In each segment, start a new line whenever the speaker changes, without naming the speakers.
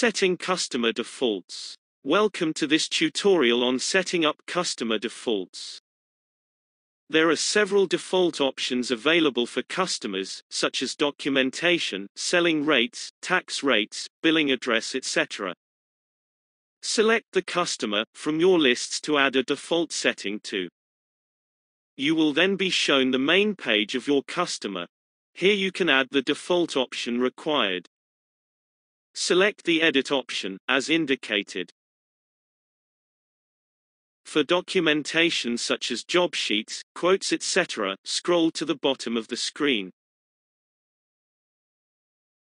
Setting customer defaults. Welcome to this tutorial on setting up customer defaults. There are several default options available for customers, such as documentation, selling rates, tax rates, billing address etc. Select the customer from your lists to add a default setting to. You will then be shown the main page of your customer. Here you can add the default option required. Select the Edit option, as indicated. For documentation such as job sheets, quotes etc., scroll to the bottom of the screen.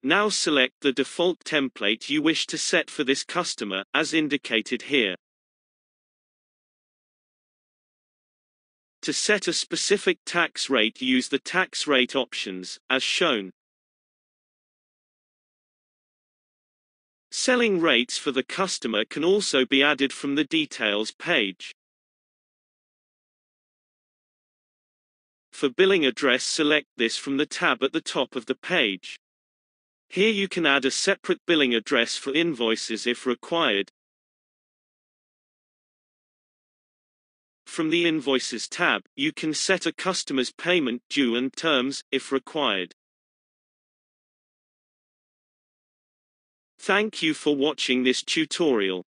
Now select the default template you wish to set for this customer, as indicated here. To set a specific tax rate use the tax rate options, as shown. Selling rates for the customer can also be added from the details page. For billing address select this from the tab at the top of the page. Here you can add a separate billing address for invoices if required. From the Invoices tab, you can set a customer's payment due and terms, if required. Thank you for watching this tutorial.